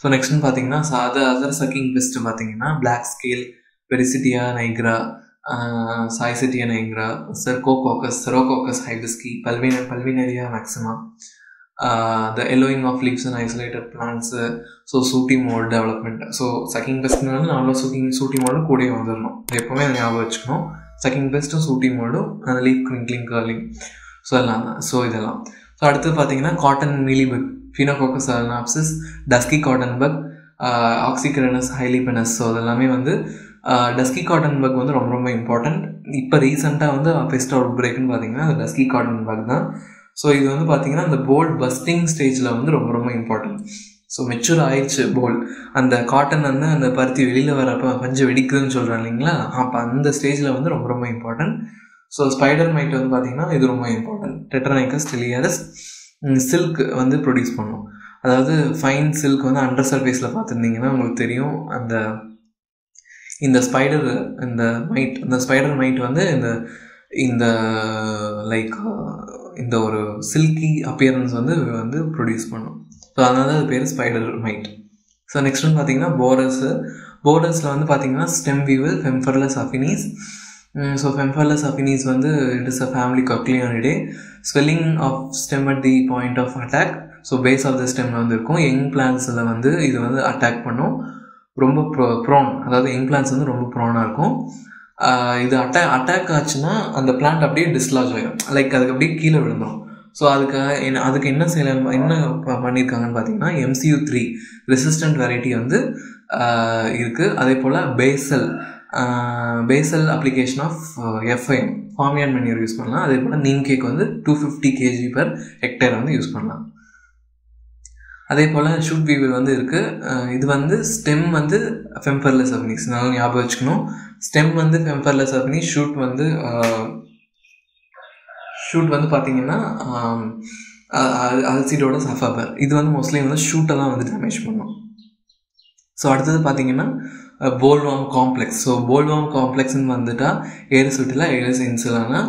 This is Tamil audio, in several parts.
ஸோ நெக்ஸ்ட்னு பார்த்தீங்கன்னா அதர் அதர் சக்கிங் பெஸ்ட்டு பார்த்தீங்கன்னா black scale Parasaissetia nigra Saissetia nigra சர்கோகோக்கஸ் செரோகோக்கஸ் ஹைபிஸ்கி பல்வின Pulvinaria maxima the yellowing of leaves and isolated plants so sooty mould development so sucking பெஸ்ட்னால நார்மலாக சூக்கிங் சூட்டி மோடும் கூடயே வந்துடணும் எப்போவுமே அதை ஞாபகம் வச்சுக்கணும். சக்கிங் பெஸ்ட்டும் சூட்டி மோடும் அந்த லீவ் கிரிங்க்லிங் கர்லிங் ஸோ எல்லாம் தான். ஸோ இதெல்லாம். ஸோ அடுத்து பார்த்தீங்கன்னா cotton mealy bug Phenacoccus அனாப்சிஸ் dusky cotton bug Oxycarenus hyalinipennis so அதெல்லாமே வந்து டஸ்கி காட்டன் பக் வந்து ரொம்ப ரொம்ப இம்பார்ட்டண்ட் இப்போ ரீசெண்டாக வந்து பெஸ்ட் அவுட் பிரேக்னு பார்த்தீங்கன்னா அது டஸ்கி காட்டன் பக் தான். ஸோ இது வந்து பார்த்தீங்கன்னா அந்த போல்ட் பஸ்டிங் ஸ்டேஜில் வந்து ரொம்ப ரொம்ப இம்பார்ட்டண்ட் ஸோ மெச்சூர் ஆயிடுச்சு போல் அந்த காட்டன் வந்து அந்த பருத்தி வெளியில் வரப்போ பஞ்சு வெடிக்குதுன்னு சொல்கிறேன் இல்லைங்களா? அப்போ அந்த ஸ்டேஜில் வந்து ரொம்ப ரொம்ப இம்பார்ட்டன்ட் ஸோ ஸ்பைடர் மைட் வந்து பார்த்தீங்கன்னா இது ரொம்ப இம்பார்ட்டன்ட் டெட்ரனைக்கஸ் டெலியரஸ் சில்க் வந்து ப்ரொடியூஸ் பண்ணும். அதாவது ஃபைன் சில்க் வந்து அண்டர் சர்ஃபேஸில் பார்த்துருந்தீங்கன்னா உங்களுக்கு தெரியும். அந்த இந்த ஸ்பைடர் இந்த மைட் இந்த ஸ்பைடர் மைட் வந்து இந்த இந்த லைக் இந்த ஒரு சில்கி அப்பியரன்ஸ் வந்து வந்து ப்ரொடியூஸ் பண்ணும். ஸோ அதனால அது பேர் ஸ்பைடர் மைட் ஸோ நெக்ஸ்ட் வந்து பார்த்தீங்கன்னா போரஸு போரஸில் வந்து பார்த்தீங்கன்னா stem weevil Pempherulus affinis so Pempherulus affinis வந்து it is a family Curculionidae swelling of stem at the point of attack so base of the ஸ்டெம்மில் வந்து இருக்கும் யங் பிளான்ஸில் வந்து இது வந்து அட்டாக் பண்ணும். ரொம்ப ப்ரோ ப்ரோன் அதாவது யங் பிளான்ஸ் வந்து ரொம்ப ப்ரோனாக இருக்கும். இது அட்டா அட்டாக் ஆச்சுன்னா அந்த பிளான்ட் அப்படியே டிஸ்லாஜ் ஆகிடும் லைக் அதுக்கு அப்படியே கீழே விழுந்துடும் ஸோ அதுக்கு என்ன அதுக்கு என்ன செய்யல என்ன பண்ணியிருக்காங்கன்னு பார்த்தீங்கன்னா எம்சியூ த்ரீ ரெசிஸ்டன்ட் வெரைட்டி வந்து இருக்குது அதே போல் basal basal application of FYM farmyard manure use பண்ணலாம். அதே போல் நீம் கேக் வந்து two fifty KG per hectare வந்து யூஸ் பண்ணலாம். அதே போல் ஷூட் வீவில் வந்து இருக்குது இது வந்து ஸ்டெம் வந்து ஃபெம்பர்லெஸ் அப்னிஸ் நல்லா ஞாபகம் வச்சுக்கணும். ஸ்டெம் வந்து ஃபெம்பர்லெஸ் அப்னி ஷூட் வந்து ஷூட் வந்து பார்த்தீங்கன்னா அல்சிடோட சஃபாபர் இது வந்து மோஸ்ட்லி வந்து ஷூட்டை தான் வந்து டேமேஜ் பண்ணும். ஸோ அடுத்தது பார்த்தீங்கன்னா போல்வாம் காம்ப்ளெக்ஸ் ஸோ போல்வாம் காம்ப்ளெக்ஸ்னு வந்துட்டால் ஏரிஸ் விட்டலா ஏரிஸ் இன்சுலானா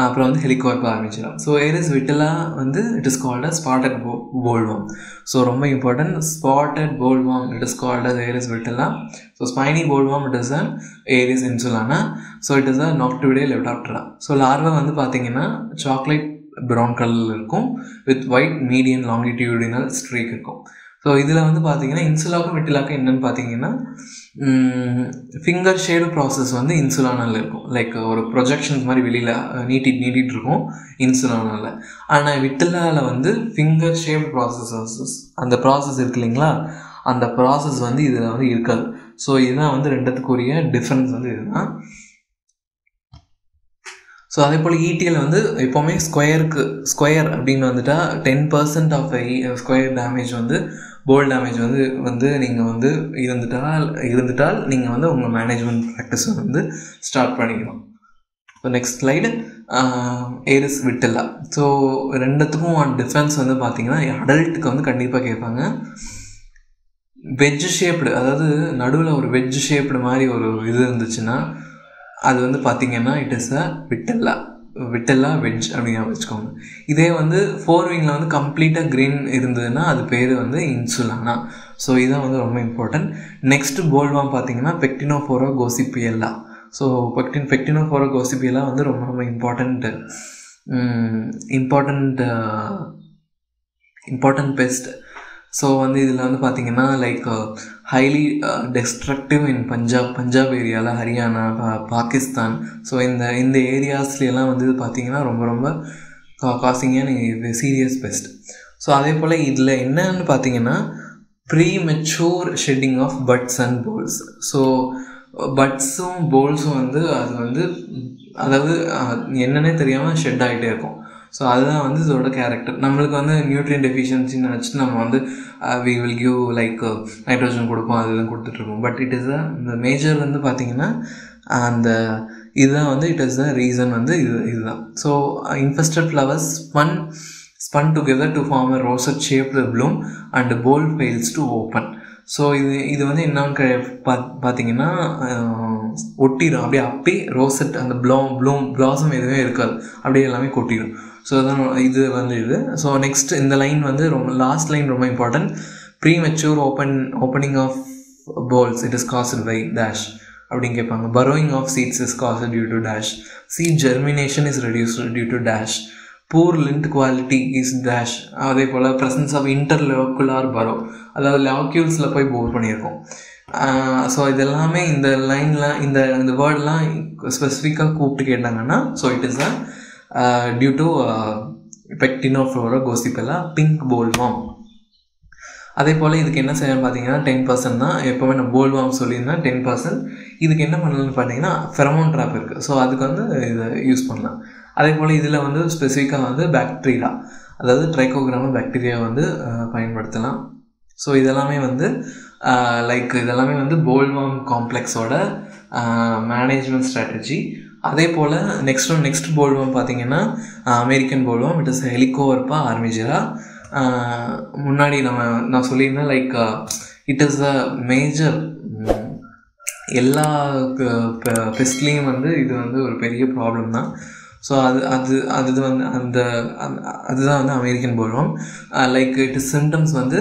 அப்புறம் வந்து ஹெலிகார்ப் ஆரம்பிச்சிடலாம் ஸோ ஏரிஸ் விட்டலா வந்து it is called a spotted bo bollworm so ரொம்ப important spotted bollworm it is called as Earias vittella so spiny bollworm it is a Earias insulana so it is a Noctuidae Lepidoptera so larva வந்து பார்த்தீங்கன்னா சாக்லேட் ப்ரௌன் கலரில் இருக்கும் with white medium longitudinal streak இருக்கும். ஸோ இதில் வந்து பார்த்தீங்கன்னா இன்சுலாக்கும் வெட்டிலாக்கும் என்னென்னு பார்த்தீங்கன்னா ஃபிங்கர் ஷேடு ப்ராசஸ் வந்து இன்சுலானல் இருக்கும். லைக் ஒரு ப்ரொஜெக்ஷன்ஸ் மாதிரி வெளியில் நீட்டி நீட்டிகிட்டு இருக்கும் இன்சுலானில் ஆனால் விட்டிலாவில் வந்து ஃபிங்கர் ஷேப் ப்ராசஸஸ் அந்த ப்ராசஸ் இருக்கு இல்லைங்களா? அந்த ப்ராசஸ் வந்து இதில் வந்து இருக்காது. ஸோ இதுதான் வந்து ரெண்டுத்துக்குரிய டிஃப்ரென்ஸ் வந்து இதுதான். ஸோ அதே போல் இடிஎல் வந்து எப்போவுமே ஸ்கொயருக்கு ஸ்கொயர் அப்படின்னு வந்துட்டால் ten percent of square damage வந்து போல் டேமேஜ் வந்து வந்து நீங்கள் வந்து இருந்துட்டால் இருந்துட்டால் நீங்கள் வந்து உங்கள் மேனேஜ்மெண்ட் ப்ராக்டிஸ் வந்து ஸ்டார்ட் பண்ணிக்கலாம். So next slide Earias vittella so ரெண்டுத்துக்கும் டிஃப்ரென்ஸ் வந்து பார்த்தீங்கன்னா அடல்ட்டுக்கு வந்து கண்டிப்பாக கேட்பாங்க வெஜ் ஷேப்டு அதாவது நடுவில் ஒரு வெஜ் ஷேப்டு மாதிரி ஒரு இது இருந்துச்சுன்னா அது வந்து பார்த்தீங்கன்னா it is a vittella vittella veg அப்படின்னு வச்சுக்கோங்க. இதே வந்து ஃபோர் விங்கில் வந்து கம்ப்ளீட்டாக க்ரீன் இருந்ததுன்னா அது பேர் வந்து இன்சுலானா. ஸோ இதுதான் வந்து ரொம்ப இம்பார்ட்டன்ட் நெக்ஸ்ட் போல்வாம் பார்த்தீங்கன்னா பெக்டினோஃபோரோ கோசிபியல்லா ஸோ பெக்டின் பெக்டினோஃபோரோ கோசிபியல்லா வந்து ரொம்ப ரொம்ப important important important pest so வந்து இதில் வந்து பார்த்தீங்கன்னா like highly destructive in Punjab Punjab ஏரியாவில் ஹரியானா பாகிஸ்தான் ஸோ இந்த இந்த ஏரியாஸ்லாம் வந்து பார்த்தீங்கன்னா ரொம்ப ரொம்ப காசிங்கான இது சீரியஸ் பெஸ்ட் ஸோ அதே போல் இதில் என்னன்னு பார்த்தீங்கன்னா premature shedding of buds and bolls so பட்ஸும் போல்ஸும் வந்து அது வந்து அதாவது என்னன்னே தெரியாமல் ஷெட் ஆகிட்டே இருக்கும். ஸோ அதுதான் வந்து இதோட கேரக்டர் நம்மளுக்கு வந்து நியூட்ரியன் டெஃபிஷியன்சின்னு நினச்சிட்டு நம்ம வந்து we will give like nitrogen கொடுப்போம் அது இதுவும் கொடுத்துட்ருக்கோம் பட் இட் இஸ் த இந்த மேஜர் வந்து பார்த்திங்கன்னா அந்த இதுதான் வந்து இட் இஸ் த ரீசன் வந்து இது இதுதான். So infested flowers spun spun together to form a rosette shaped bloom and boll fails to open so இது இது வந்து என்னன்னு பா பார்த்தீங்கன்னா ஒட்டிடும். அப்படியே அப்பே ரோசட் அந்த ப்ளோ ப்ளூம் ப்ளாசம் எதுவுமே இருக்காது. அப்படியே எல்லாமே கொட்டிடும். ஸோ அதான் இது வந்து இது. ஸோ நெக்ஸ்ட் இந்த லைன் வந்து ரொம்ப லாஸ்ட் லைன் ரொம்ப important premature open opening of bolls it is caused by dash அப்படின்னு கேட்பாங்க. Burrowing of seeds is caused due to dash seed germination is reduced due to dash poor lint quality is dash அதே போல் ப்ரெசன்ஸ் ஆஃப் இன்டர்லோக்குலார் பரோ அதாவது லாக்யூல்ஸில் போய் போர் பண்ணியிருக்கோம். ஸோ இதெல்லாமே இந்த லைனில் இந்த இந்த வேர்டெலாம் ஸ்பெசிஃபிக்காக கூப்பிட்டு கேட்டாங்கன்னா so it is a due to Pectinophora gossypiella pink bollworm அதே போல் இதுக்கு என்ன செய்யணும் பார்த்தீங்கன்னா டென் பர்சன்ட் தான் எப்போவுமே நான் போல்வாம் சொல்லியிருந்தேன் டென் பர்சன்ட் இதுக்கு என்ன பண்ணணும்னு பார்த்தீங்கன்னா ஃபெரமோன் ட்ராப் இருக்குது ஸோ அதுக்கு வந்து இதை யூஸ் பண்ணலாம். அதே போல் இதில் வந்து ஸ்பெசிஃபிக்காக வந்து பேக்டீரியா அதாவது ட்ரைகோகிராம பாக்டீரியா வந்து பயன்படுத்தலாம். ஸோ இதெல்லாமே வந்து லைக் இதெல்லாமே வந்து போல்வாம் காம்ப்ளெக்ஸோட மேனேஜ்மெண்ட் ஸ்ட்ராட்டஜி அதே போல் நெக்ஸ்ட் ஒன் நெக்ஸ்ட் போல்வாம் பார்த்தீங்கன்னா American bollworm it is Helicoverpa armigera முன்னாடி நம்ம நான் சொல்லியிருந்தேன் like it is a major எல்லா பெஸ்ட்லேயும் வந்து இது வந்து ஒரு பெரிய ப்ராப்ளம் தான். ஸோ அது அது அது வந்து அந்த அதுதான் வந்து American bollworm like it is symptoms வந்து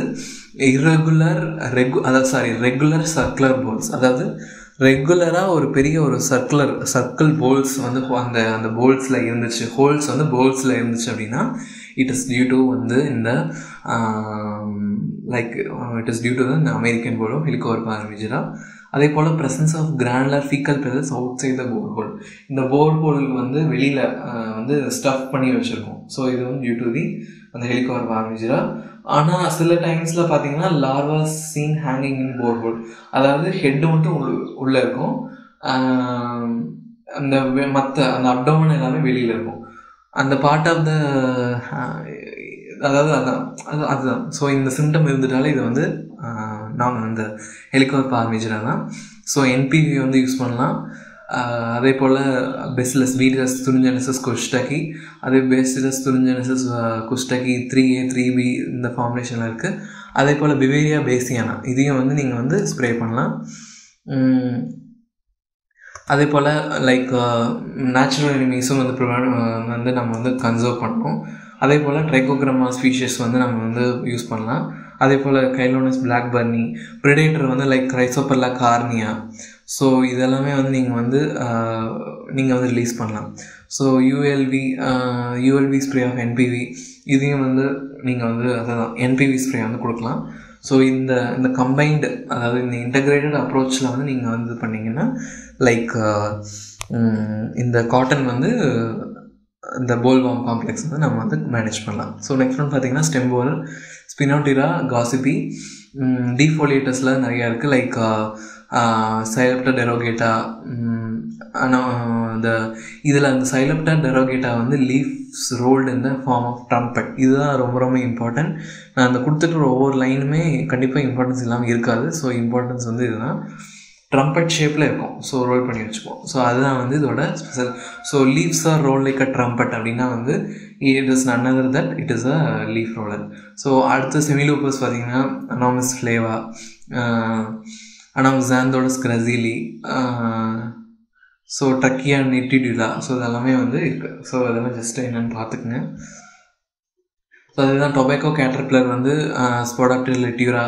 இரகுலர் ரெகு அதாவது சாரி ரெகுலர் சர்க்குலர் போல்ஸ் அதாவது ரெகுலராக ஒரு பெரிய ஒரு சர்க்குலர் சர்க்கிள் போல்ஸ் வந்து அந்த அந்த போல்ஸில் இருந்துச்சு. ஹோல்ஸ் வந்து போல்ஸில் இருந்துச்சு அப்படின்னா இட் இஸ் டியூ டு வந்து இந்த like it is due to இந்த அமெரிக்கன் போலோ ஹெலிகோவர் ஆரம்பிச்சிடா அதே போல் presence of granular faecal pellets outside the borehole இந்த போர் வந்து வெளியில் வந்து ஸ்டஃப் பண்ணி வச்சுருக்கோம். ஸோ இது வந்து டியூ டு தி அந்த ஹெலிகாப்டர் ஆரம்பிச்சிடா ஆனால் சில டைம்ஸில் பார்த்தீங்கன்னா larva seen hanging in borehole அதாவது ஹெட்டு மட்டும் உள்ளே இருக்கும். அந்த மற்ற அந்த அப்டோமன் எல்லாமே வெளியில் இருக்கும். அந்த பார்ட் ஆஃப் த அதாவது அதான் அது அதுதான். ஸோ இந்த சிம்டம் இருந்துட்டாலே இது வந்து நான் அந்த ஹெலிகாப்டர் ஆர்மேஜராக தான் ஸோ என்பிவி வந்து யூஸ் பண்ணலாம். அதே போல் பெஸ்லஸ் பீடஸ் துரிஞ்சனசஸ் குஷ்டகி அதே Bacillus thuringiensis kurstaki three A three B இந்த ஃபார்முலேஷனில் இருக்குது அதே போல் பிவேரியா பேசியானா இதையும் வந்து நீங்கள் வந்து ஸ்ப்ரே பண்ணலாம். அதே போல் லைக் நேச்சுரல் எனிமீஸும் வந்து வந்து நம்ம வந்து கன்சர்வ் பண்ணணும். அதே போல் ட்ரைகோகிரமா ஸ்பீஷஸ் வந்து நம்ம வந்து யூஸ் பண்ணலாம். அதே போல் கைலோனஸ் பிளாக் பர்னி ப்ரிடேட்டர் வந்து லைக் கிரைசோப்பர்லா கார்னியா ஸோ இதெல்லாமே வந்து நீங்கள் வந்து நீங்கள் வந்து ரிலீஸ் பண்ணலாம். So ULV ULV spray of NPV இதையும் வந்து நீங்கள் வந்து அதுதான் என்பிவி ஸ்ப்ரே வந்து கொடுக்கலாம். ஸோ இந்த இந்த கம்பைன்டு அதாவது இந்த இன்டகிரேட்டட் அப்ரோச்சில் வந்து நீங்கள் வந்து பண்ணிங்கன்னா லைக் இந்த காட்டன் வந்து இந்த போல்வாம் காம்ப்ளெக்ஸ் வந்து நம்ம வந்து மேனேஜ் பண்ணலாம். ஸோ நெக்ஸ்ட் ஒன் பார்த்தீங்கன்னா ஸ்டெம்போல் ஸ்பினோட்டிரா காசிபி டீஃபோலியேட்டர்ஸில் நிறையா இருக்குது லைக் சைலப்டா டெரோகேட்டா ஆனால் இந்த இதில் அந்த சைலப்டா டெரோகேட்டா வந்து லீஃப்ஸ் ரோல்டு இந்த ஃபார்ம் ஆஃப் ட்ரம்பட் இதுதான் ரொம்ப ரொம்ப இம்பார்ட்டன்ட் நான் அந்த கொடுத்துட்டு ஒவ்வொரு லைனுமே கண்டிப்பாக இம்பார்ட்டன்ஸ் இல்லாமல் இருக்காது. ஸோ இம்பார்ட்டன்ஸ் வந்து இதுதான். ட்ரம்பட் ஷேப்பில் இருக்கும். ஸோ ரோல் பண்ணி வச்சுப்போம் ஸோ அதுதான் வந்து இதோட special so leaves are roll like a trumpet அப்படின்னா வந்து it is none other that it is a leaf roller so அடுத்த செமிலூப்பர்ஸ் பார்த்தீங்கன்னா Anomis flava Anomis Xanthodes graellsi so டக்கியா nitidula so இதெல்லாமே வந்து இருக்குது ஸோ அதெல்லாம் ஜஸ்ட் என்னென்னு பார்த்துக்குங்க. ஸோ அதுதான் டொபேக்கோ கேட்டர்பிளர் வந்து uh, Spodoptera litura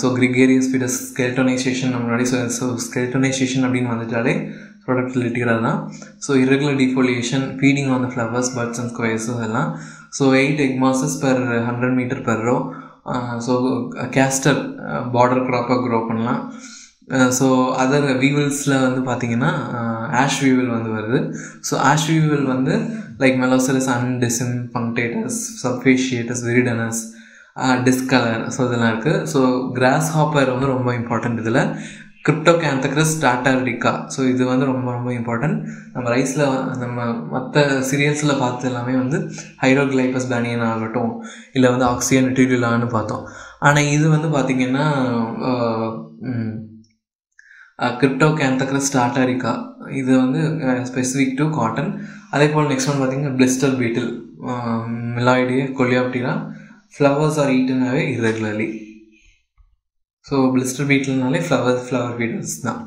so gregarious feeds skeletonization நம்ம முன்னாடி ஸோ ஸ்கெல்டனைசேஷன் அப்படின்னு வந்துட்டாலே ப்ராடக்ட் லிட்டிகராக தான். So irregular defoliation feeding on the flowers buds and squares இதெல்லாம். So eight egg masses per hundred meter per row so castor border க்ராப்பாக grow பண்ணலாம். ஸோ அதர் வீவல்ஸில் வந்து பார்த்தீங்கன்னா ஆஷ் வீவல் வந்து வருது. ஸோ ஆஷ் வீவல் வந்து like Myllocerus undecimpustulatus subfasciatus viridanus discolor so இதெல்லாம் இருக்குது ஸோ கிராஸ் ஹாப்பர் வந்து ரொம்ப இம்பார்ட்டண்ட் இதில். கிரிப்டோ கேந்தக்ரஸ் டாட்டாரிக்கா ஸோ இது வந்து ரொம்ப ரொம்ப இம்பார்ட்டன்ட் நம்ம ரைஸில் நம்ம மற்ற சீரியல்ஸில் பார்த்து எல்லாமே வந்து ஹைட்ரோகிளைபஸ் பேனியன் ஆகட்டும் இல்லை வந்து ஆக்சிஜன் டியூலான்னு பார்த்தோம். ஆனால் இது வந்து பார்த்திங்கன்னா கிரிப்டோ கேந்தக்ரஸ் டாட்டாரிக்கா இது வந்து ஸ்பெசிஃபிக் டு காட்டன் அதே போல் நெக்ஸ்ட் ஒன் பார்த்திங்கன்னா blister beetle Meloidae Coleoptera flowers are eaten irregularly so blister பீட்டில்னாலே flower flower beetles தான்.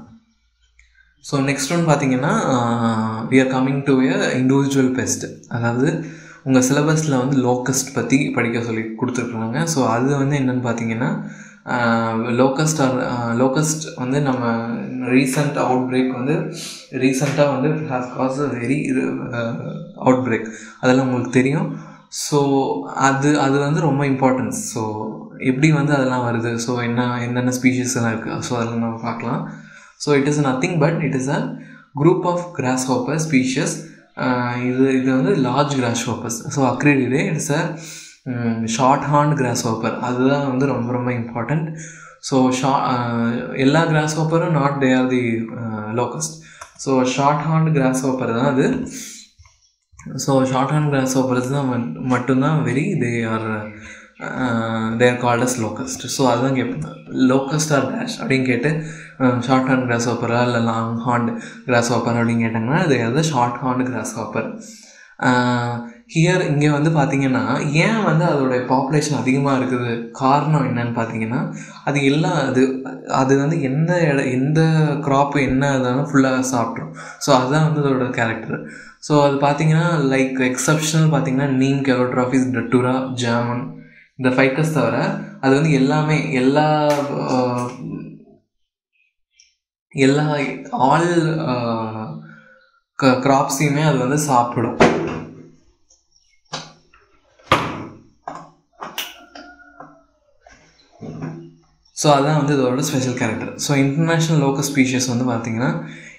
ஸோ நெக்ஸ்ட் ஒன் பார்த்தீங்கன்னா we are coming to a individual pest அதாவது உங்கள் சிலபஸில் வந்து லோக்கஸ்ட் பற்றி படிக்க சொல்லி கொடுத்துருக்குறாங்க. ஸோ அது வந்து என்னென்னு பார்த்தீங்கன்னா locust uh, R locust uh, வந்து நம்ம ரீசண்ட் அவுட் பிரேக் வந்து ரீசண்டாக வந்து has caused a very outbreak அதெல்லாம் உங்களுக்கு தெரியும். ஸோ அது அது வந்து ரொம்ப இம்பார்ட்டன்ஸ் ஸோ எப்படி வந்து அதெல்லாம் வருது? ஸோ என்ன என்னென்ன ஸ்பீஷீஸ் எல்லாம் இருக்குது ஸோ அதெல்லாம் நம்ம பார்க்கலாம். So it is nothing but it is a group of grasshopper species இது இது வந்து large grasshoppers so Acrididae it's a short horn grasshopper அதுதான் வந்து ரொம்ப ரொம்ப இம்பார்ட்டண்ட் ஸோ ஷா எல்லா கிராஸ் ஹாப்பரும் not they are the locust so short horn grasshopper தான் அது. So short hand grasshoppers தான் மட்டும்தான் very they are they are called as locust so அதுதான் கேட்பேன் லோக்கஸ்ட் ஆர் டேஷ் அப்படின்னு கேட்டு ஷார்ட் ஹேண்ட் கிராஸ் ஹாப்பரா இல்லை லாங் ஹார்ண்ட் கிராஸ் ஹாப்பர் அப்படின்னு கேட்டாங்கன்னா அது uh, வந்து short horned grasshopper here இங்கே வந்து பார்த்தீங்கன்னா ஏன் வந்து அதோடைய பாப்புலேஷன் அதிகமாக இருக்குது? காரணம் என்னன்னு பார்த்தீங்கன்னா அது எல்லாம் அது அது வந்து எந்த இட எந்த க்ராப் என்ன இருந்தாலும் ஃபுல்லாக சாப்பிட்ரும் ஸோ அதுதான் வந்து அதோட கேரக்டர் ஸோ அது பார்த்தீங்கன்னா லைக் எக்ஸப்ஷனல் பார்த்தீங்கன்னா நீம் கெரோட்ராஃபிஸ் டட்டுரா ஜாமன் இந்த ஃபைக்கஸ் தவிர அது வந்து எல்லாமே எல்லா uh, எல்லா ஆல் கிராப்ஸையுமே uh, அது வந்து சாப்பிடும். ஸோ அதான் வந்து இதோட special character so international local species வந்து பார்த்தீங்கன்னா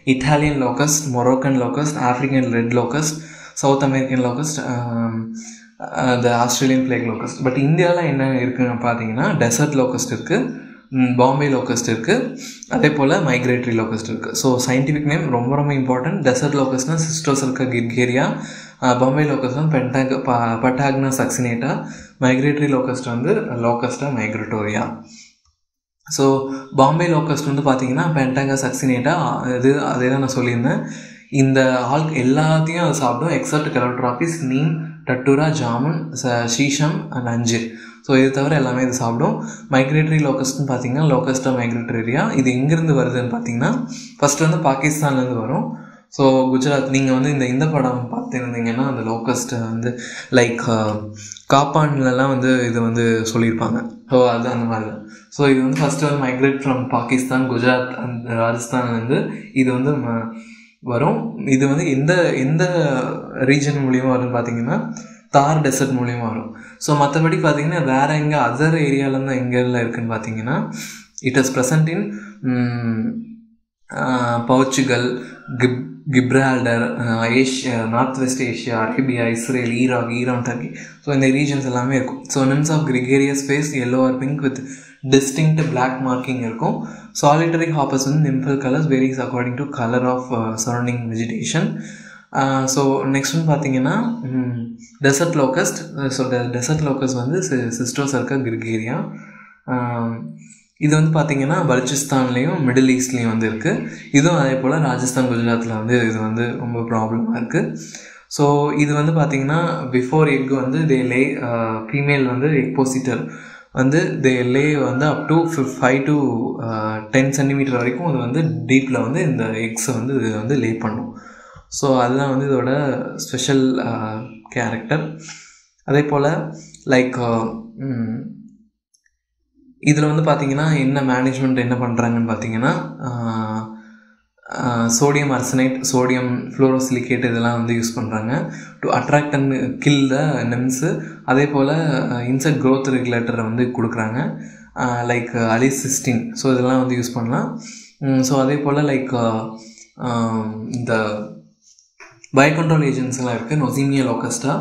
Italian locust Moroccan locust African red locust South American locust the Australian plague locust but இந்தியாவில் என்ன இருக்குன்னு பார்த்தீங்கன்னா டெசர்ட் லோக்கஸ்ட் இருக்குது பாம்பே லோக்கஸ்ட் இருக்குது அதே போல் மைக்ரேட்டரி லோக்கஸ்ட் இருக்குது ஸோ சயின்டிஃபிக் நேம் ரொம்ப ரொம்ப important desert லோக்கஸ்ட்னா Schistocerca gregaria Bombay locust Patanga பட்டாக்னா succincta migratory locust வந்து Locusta migratoria so Bombay locust வந்து பார்த்தீங்கன்னா பென்டாங்கா சக்சினேட்டா இது அதே தான் நான் சொல்லியிருந்தேன். இந்த ஆல் எல்லாத்தையும் அது சாப்பிடும் except Calotropis neem datura jamun shisham and anjeer so இது தவிர எல்லாமே இது சாப்பிடும். மைக்ரேட்டரி லோக்கஸ்ட்னு பார்த்தீங்கன்னா லோக்கஸ்டா மைக்ரேட்டரியா இது எங்கேருந்து வருதுன்னு பார்த்தீங்கன்னா ஃபஸ்ட்டு வந்து பாகிஸ்தான்லேருந்து வரும். ஸோ குஜராத் நீங்கள் வந்து இந்த இந்த படம் பார்த்துருந்தீங்கன்னா அந்த லோக்கஸ்ட்டை வந்து லைக் uh, காப்பான்லலாம் வந்து இது வந்து சொல்லியிருப்பாங்க. ஸோ அது அந்த மாதிரி தான் ஸோ இது வந்து ஃபஸ்ட்டு வந்து மைக்ரேட் ஃப்ரம் பாகிஸ்தான் குஜராத் அந்த ராஜஸ்தான்லேருந்து இது வந்து வரும். இது வந்து எந்த எந்த ரீஜன் மூலியமாக வரும்னு பார்த்தீங்கன்னா தார் டெசர்ட் மூலியமாக வரும். ஸோ மற்றபடி பார்த்தீங்கன்னா வேறு எங்கே அதர் ஏரியாவிலேருந்து எங்கெல்லாம் இருக்குதுன்னு பார்த்தீங்கன்னா it is present in Portugal Gib Gibraltar Asia north west Asia Arabia Israel Iraq Iran Turkey so இந்த ரீஜன்ஸ் எல்லாமே இருக்கும். So nymphs of gregarious phase yellow or pink with distinct black marking இருக்கும். சாலிட்டரி ஹாப்பர்ஸ் வந்து nymphal colours varies according to colour of surrounding vegetation so next வந்து பார்த்தீங்கன்னா desert locust so desert locust வந்து சிஸ்டோஸ் இருக்க கிரிகேரியா இது வந்து பார்த்திங்கன்னா பலுச்சிஸ்தான்லேயும் மிடில் ஈஸ்ட்லேயும் வந்து இருக்குது இதுவும் அதே போல் ராஜஸ்தான் குஜராத்தில் வந்து இது வந்து ரொம்ப ப்ராப்ளமாக இருக்குது ஸோ இது வந்து பார்த்திங்கன்னா பிஃபோர் எக் வந்து தே லே ஃபீமேல் வந்து எக்போசிட்டர் வந்து தே லே வந்து up to five to ten centimetre வரைக்கும் அது வந்து டீப்பில் வந்து இந்த எக்ஸை வந்து இது வந்து லே பண்ணும். ஸோ அதுதான் வந்து இதோட ஸ்பெஷல் கேரக்டர் uh, அதே போல் uh, லைக் இதில் வந்து பார்த்திங்கன்னா என்ன மேனேஜ்மெண்ட் என்ன பண்ணுறாங்கன்னு பார்த்தீங்கன்னா சோடியம் அர்சனைட் சோடியம் ஃப்ளோரோசிலிகேட் இதெல்லாம் வந்து யூஸ் பண்ணுறாங்க to attract and kill the nymphs அதே போல் இன்செக்ட் க்ரோத் ரெகுலேட்டரை வந்து கொடுக்குறாங்க. லைக் அலிசிஸ்டின் ஸோ இதெல்லாம் வந்து யூஸ் பண்ணலாம். ஸோ அதே போல் லைக் uh, இந்த பயோகண்ட்ரோல் ஏஜென்ட்ஸ்லாம் இருக்குது நொசீமியா லோக்கஸ்டா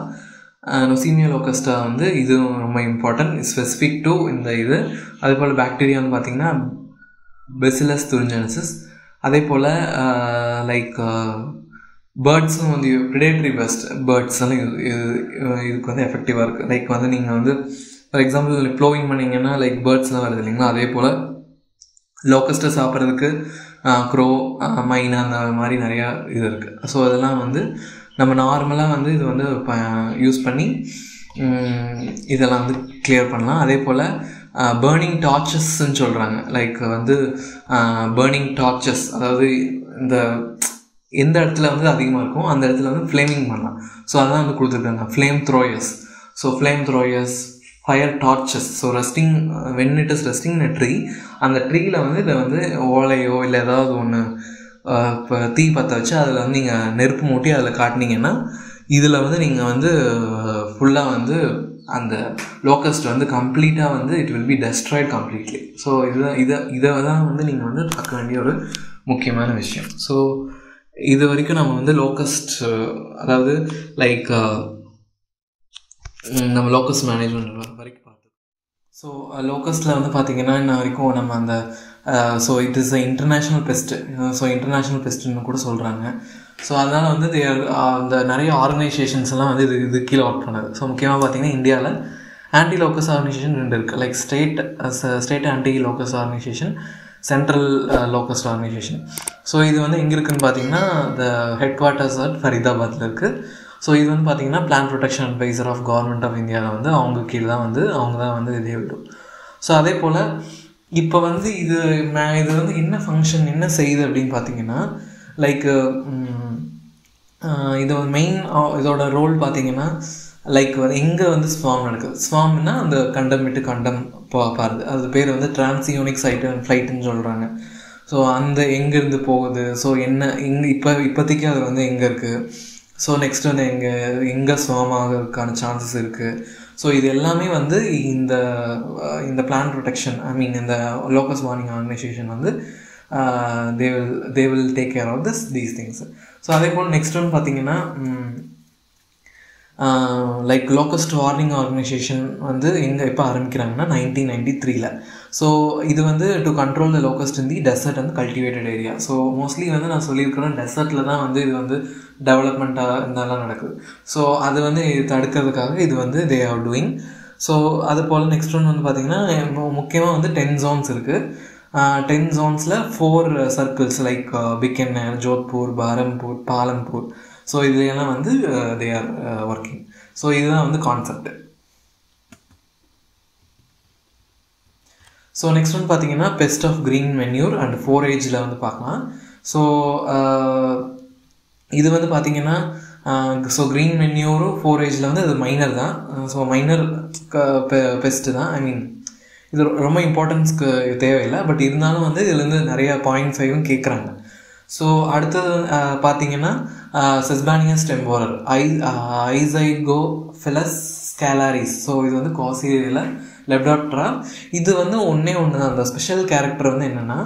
நொசீமியா லோக்கஸ்டா வந்து இதுவும் ரொம்ப இம்பார்ட்டன்ட் ஸ்பெசிஃபிக் டு இந்த இது. அதே போல் பாக்டீரியான்னு பார்த்தீங்கன்னா பெசிலஸ் துரிஞ்சனசிஸ் அதே போல் லைக் பேர்ட்ஸும் வந்து ப்ரிடேட்டரி பெஸ்ட் பேர்ட்ஸ் எல்லாம் இது இதுக்கு வந்து எஃபெக்டிவாக இருக்குது லைக் வந்து நீங்கள் வந்து ஃபார் எக்ஸாம்பிள் ப்ளோவிங் பண்ணிங்கன்னா லைக் பேர்ட்ஸ்லாம் வருது இல்லைங்களா? அதே போல் லோக்கஸ்ட்டை சாப்பிட்றதுக்கு க்ரோ மைனா அந்த மாதிரி நிறையா இது இருக்குது ஸோ அதெல்லாம் வந்து நம்ம நார்மலாக வந்து இது வந்து யூஸ் பண்ணி இதெல்லாம் வந்து கிளியர் பண்ணலாம். அதே போல் பேர்னிங் டார்ச்சஸ்ன்னு சொல்கிறாங்க லைக் வந்து பேர்னிங் டார்ச்சஸ் அதாவது இந்த எந்த இடத்துல வந்து அதிகமாக இருக்கும் அந்த இடத்துல வந்து ஃப்ளேமிங் பண்ணலாம். ஸோ அதான் வந்து கொடுத்துருக்காங்க. Flame throwers so flame throwers fire torches so resting when it is resting in tree அந்த ட்ரீயில் வந்து இதை வந்து ஓலையோ இல்லை ஏதாவது ஒன்று இப்போ தீ பற்ற வச்சு அதில் வந்து நீங்கள் நெருப்பு மூட்டி அதில் காட்டினீங்கன்னா இதில் வந்து நீங்கள் வந்து ஃபுல்லாக வந்து அந்த லோக்கஸ்ட் வந்து கம்ப்ளீட்டாக வந்து it will be destroyed completely so இதுதான் இதை இதை தான் வந்து நீங்கள் வந்து பார்க்க வேண்டிய ஒரு முக்கியமான விஷயம். ஸோ இது வரைக்கும் நம்ம வந்து லோக்கஸ்ட் அதாவது லைக் நம்ம லோக்கஸ்ட் மேனேஜ்மெண்ட் வரைக்கும் பார்த்தோம் ஸோ லோக்கஸ்ட்டில் வந்து பார்த்திங்கன்னா இன்ன வரைக்கும் நம்ம அந்த so it is a international pest so international பெஸ்ட்டுன்னு கூட சொல்கிறாங்க ஸோ அதனால் வந்து அந்த நிறைய ஆர்கனைசேஷன்ஸ் எல்லாம் வந்து இது இது கீழே ஒர்க் பண்ணுது. ஸோ முக்கியமாக பார்த்தீங்கன்னா இந்தியாவில் ஆன்டி லோக்கஸ் ஆர்கனைசேஷன் ரெண்டு இருக்குது like state state anti locust organisation central locust organisation so இது வந்து எங்கே இருக்குதுன்னு பார்த்தீங்கன்னா த ஹெட் குவார்ட்டர்ஸ் அட் ஃபரிதாபாத்தில் இருக்குது ஸோ இது வந்து பார்த்தீங்கன்னா plant protection adviser of government of இந்தியாவில் வந்து அவங்க கீழே தான் வந்து அவங்க தான் வந்து இதே விடும் ஸோ அதே போல் இப்போ வந்து இது இது வந்து என்ன ஃபங்க்ஷன் என்ன செய்யுது அப்படின்னு பார்த்தீங்கன்னா லைக் இது மெயின் இதோட ரோல் பார்த்தீங்கன்னா லைக் எங்கே வந்து ஸ்வாம் நடக்குது? ஸ்வாம்னா அந்த கண்டம் விட்டு கண்டம் பா பாருது. அது பேர் வந்து டிரான்சியூனிக் சைட் அண்ட் ஃப்ளைட்டுன்னு சொல்கிறாங்க ஸோ அந்த எங்கேருந்து போகுது? ஸோ என்ன இங்கே இப்போ இப்போதைக்கு அது வந்து எங்கே இருக்குது ஸோ நெக்ஸ்ட் வந்து எங்கே எங்கே ஸ்வாம் ஆகிறதுக்கான சான்சஸ் இருக்குது ஸோ இது எல்லாமே வந்து இந்த இந்த பிளான் ப்ரொடெக்ஷன் ஐ மீன் இந்த லோக்கஸ் வார்னிங் ஆர்கனைசேஷன் வந்து they will they will take care of this these things so அதே போல் நெக்ஸ்ட் ஒன் பார்த்தீங்கன்னா லைக் லோக்கஸ்ட் வார்னிங் ஆர்கனைசேஷன் வந்து எங்கே எப்போ ஆரம்பிக்கிறாங்கன்னா நைன்டீன் நைன்டி த்ரீல ஸோ இது வந்து to control the locust in the desert வந்து கல்டிவேட்டட் ஏரியா ஸோ மோஸ்ட்லி வந்து நான் சொல்லியிருக்கிறேன் டெசர்ட்டில் தான் வந்து இது வந்து டெவலப்மெண்ட்டாக இருந்தாலும் நடக்குது. ஸோ அது வந்து தடுக்கிறதுக்காக இது வந்து தே ஆர் டூயிங் ஸோ அது போல் நெக்ஸ்ட் ஒன் வந்து பார்த்திங்கன்னா முக்கியமாக வந்து டென் ஜோன்ஸ் இருக்குது ten ஜோன்ஸில் four circles like Bikaner Jodhpur பாரம்பூர் Palanpur so இதுலாம் வந்து தே ஆர் ஒர்க்கிங் ஸோ இதுதான் வந்து கான்செப்ட் ஸோ நெக்ஸ்ட் வந்து பார்த்தீங்கன்னா pest of green manure and four ஏஜில் வந்து பார்க்கலாம். ஸோ uh, இது வந்து பார்த்தீங்கன்னா ஸோ uh, க்ரீன் மென்யூரும் ஃபோர் ஏஜில் வந்து அது மைனர் தான். ஸோ மைனர் பெஸ்ட்டு தான். ஐ மீன் இது ரொம்ப இம்பார்ட்டன்ஸ்க்கு தேவையில்லை. பட் இருந்தாலும் வந்து இதுலேருந்து நிறைய பாயிண்ட் ஃபைவும் கேட்குறாங்க ஸோ அடுத்தது பார்த்தீங்கன்னா செஸ்பானியஸ் டெம்போரர் ஐ ஐசைகோ ஃபிலஸ் ஸ்கேலாரிஸ் ஸோ இது வந்து காசியில் லெப்டாப்ட்ரா இது வந்து ஒன்றே ஒன்று தான் அந்த ஸ்பெஷல் கேரக்டர் வந்து என்னென்னா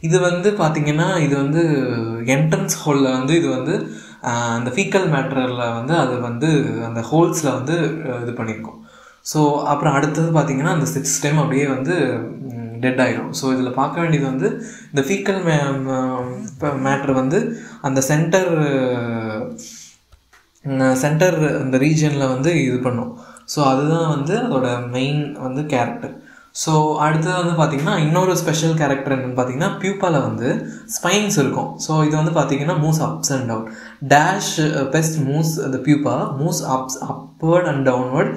இது வந்து பார்த்திங்கன்னா இது வந்து என்ட்ரன்ஸ் ஹோலில் வந்து இது வந்து அந்த ஃபீக்கல் மேட்டரில் வந்து அது வந்து அந்த ஹோல்ஸில் வந்து இது பண்ணியிருக்கோம் ஸோ அப்புறம் அடுத்தது பார்த்திங்கன்னா அந்த சிஸ்டம் அப்படியே வந்து டெட் ஆகிடும் ஸோ இதில் பார்க்க வேண்டியது வந்து இந்த ஃபீக்கல் மே மேட்ரு வந்து அந்த சென்டர் சென்டர் அந்த ரீஜனில் வந்து இது பண்ணும். ஸோ அதுதான் வந்து அதோட மெயின் வந்து கேரக்டர் ஸோ அடுத்தது வந்து பார்த்திங்கன்னா இன்னொரு ஸ்பெஷல் கேரக்டர் என்னென்னு பார்த்தீங்கன்னா பியூப்பாவில் வந்து ஸ்பைன்ஸ் இருக்கும். ஸோ இது வந்து பார்த்தீங்கன்னா moves ups and down dash pest moves the pupa moves ups upward and downward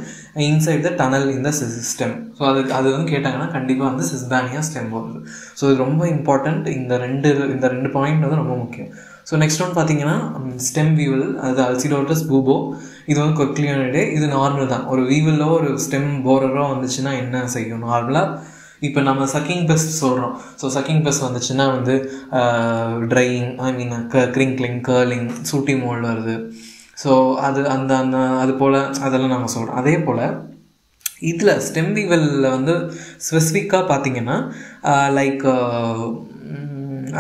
inside the tunnel in the system so அது அது வந்து கேட்டாங்கன்னா கண்டிப்பாக வந்து சிஸ்பானியா ஸ்டெம் வருது ஸோ இது ரொம்ப இம்பார்ட்டண்ட் இந்த ரெண்டு இந்த ரெண்டு பாயிண்ட் வந்து ரொம்ப முக்கியம். ஸோ நெக்ஸ்ட் ஒன் பார்த்தீங்கன்னா ஸ்டெம் வீவல் அது அல்சிடோட்டஸ் பூபோ இது வந்து கொக்லியோனிடே இது நார்மல் தான். ஒரு வீவலோ ஒரு ஸ்டெம் போரரோ வந்துச்சுன்னா என்ன செய்யும்? நார்மலாக இப்போ நம்ம சக்கிங் பெஸ்ட் சொல்கிறோம் ஸோ சக்கிங் பெஸ்ட் வந்துச்சுன்னா வந்து ட்ரையிங் ஐ மீன் க க்ரிங்க்லிங் கேர்லிங் சூட்டி மோல் வருது ஸோ அது அந்த அந்த அது போல் அதெல்லாம் நம்ம சொல்கிறோம் அதே போல் இதில் ஸ்டெம் வீவலில் வந்து ஸ்பெசிஃபிக்காக பார்த்தீங்கன்னா லைக் uh, uh,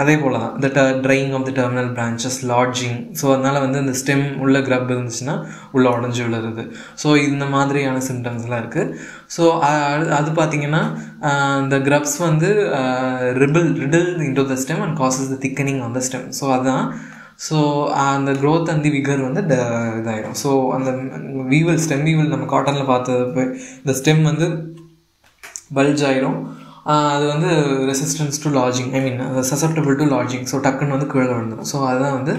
அதே போல் தான் இந்த ட drying of the terminal branches lodging so அதனால் வந்து இந்த ஸ்டெம் உள்ள கிரப் இருந்துச்சுன்னா உள்ளே உடஞ்சி விழுறது. ஸோ இந்த மாதிரியான சிம்டம்ஸ்லாம் இருக்குது ஸோ அது பார்த்திங்கன்னா இந்த கிரப்ஸ் வந்து ரிபிள் riddle into the stem and causes the thickening on the stem so அதுதான் ஸோ அந்த க்ரோத் அண்ட் தி விகர் வந்து ட இதாயிடும் ஸோ அந்த வீவல் ஸ்டெம் வீவல் நம்ம காட்டனில் பார்த்தது இந்த ஸ்டெம் வந்து பல்ஜ் ஆயிரும். அது வந்து resistance to lodging I mean susceptible to lodging so டக்குன்னு வந்து கீழே விழுந்துடும் ஸோ அதுதான் வந்து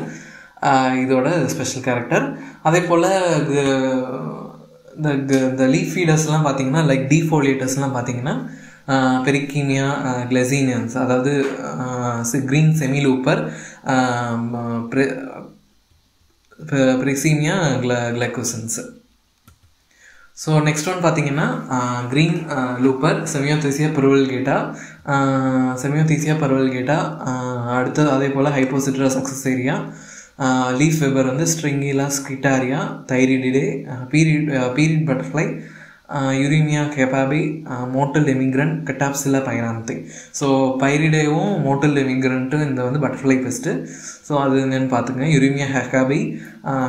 இதோட ஸ்பெஷல் கேரக்டர் அதே போல் இந்த இந்த லீஃப் ஃபீடர்ஸ்லாம் பார்த்தீங்கன்னா லைக் டீஃபோலியேட்டர்ஸ்லாம் பார்த்தீங்கன்னா பெரிக்கீமியா கிளெசீனியன்ஸ் அதாவது க்ரீன் செமிலூப்பர் ப்ரெசீமியா கிள கிளைக்கோசன்ஸு ஸோ நெக்ஸ்ட் ஒன் பார்த்தீங்கன்னா க்ரீன் லூப்பர் செமியோதீசியா பருவல்கேட்டா செமியோதீசியா பருவல்கேட்டா அடுத்தது அதே போல் ஹைப்போசிட்ரா சக்ஸஸ் ஏரியா லீஃப் வெபர் வந்து ஸ்ட்ரிங்கிலா ஸ்கிட்டாரியா தைரிடிடே பீரியட் பீரியட் பட்டர்ஃப்ளை யுரீமியா கெபாபி மோட்டல் எமிக்ரண்ட் கட்டாப்சிலா பைராந்தி ஸோ பைரிடேவும் மோட்டல் எமிக்ரண்ட்டு இந்த வந்து பட்டர்ஃப்ளை பெஸ்ட்டு ஸோ அது என்னென்னு பார்த்துங்க யுரீமியா ஹெகாபி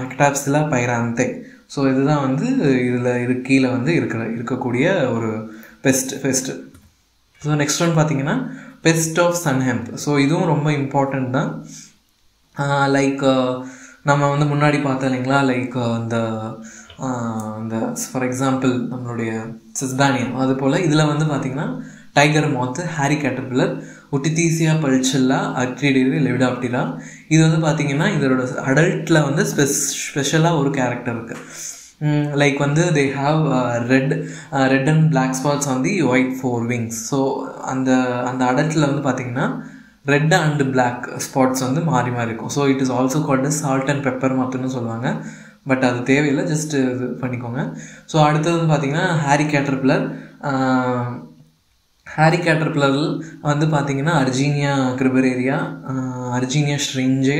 கட்டாப்சிலா பைராந்தே ஸோ இதுதான் வந்து இதில் இது கீழே வந்து இருக்கிற இருக்கக்கூடிய ஒரு pest pest so next one பார்த்தீங்கன்னா pest of sun hemp so இதுவும் ரொம்ப இம்பார்ட்டண்ட் தான். லைக் நம்ம வந்து முன்னாடி பார்த்தோம் இல்லைங்களா? லைக் அந்த இந்த ஃபார் எக்ஸாம்பிள் நம்மளுடைய சிஸ்தானியம் அது போல் இதில் வந்து பார்த்திங்கன்னா டைகர் மாத்து ஹாரி கேட்டர்பில்லர் ஒட்டித்தீசியா பல்ச்செல்லா அக்ரிடிரி லெவிடாப்டிரா இது வந்து பார்த்திங்கன்னா இதோட அடல்ட்டில் வந்து ஸ்பெஸ் ஸ்பெஷலாக ஒரு கேரக்டர் இருக்குது லைக் வந்து they have red red and black spots on the white fore wings so அந்த அந்த அடல்ட்டில் வந்து பார்த்திங்கன்னா ரெட் அண்ட் பிளாக் ஸ்பாட்ஸ் வந்து மாறி மாறி இருக்கும். So it is also called salt and pepper மட்டும்னு சொல்லுவாங்க. பட் அது தேவையில்லை ஜஸ்ட் இது பண்ணிக்கோங்க. ஸோ அடுத்தது வந்து பார்த்திங்கன்னா ஹாரி கேட்டர்பில்லர் ஹாரி கேட்டர்பில்லர் வந்து பார்த்திங்கன்னா அர்ஜீனியா கிரிபரேரியா அர்ஜீனியா ஸ்ட்ரிஞ்சே